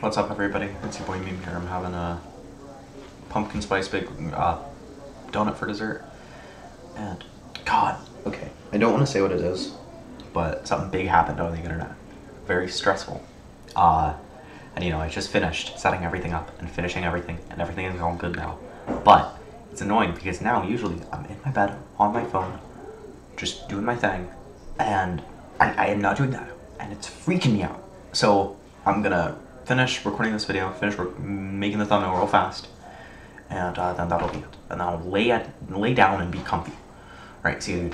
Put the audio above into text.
What's up, everybody? It's your boy Meme here. I'm having a pumpkin spice big uh, donut for dessert. And, God, okay, I don't want to say what it is, but something big happened on the internet. Very stressful. Uh, and you know, I just finished setting everything up and finishing everything, and everything is all good now. But it's annoying because now, usually, I'm in my bed on my phone, just doing my thing, and I, I am not doing that, and it's freaking me out. So I'm gonna finish recording this video, finish making the thumbnail real fast, and uh, then that'll be it. And then I'll lay at, lay down and be comfy. Right, see you.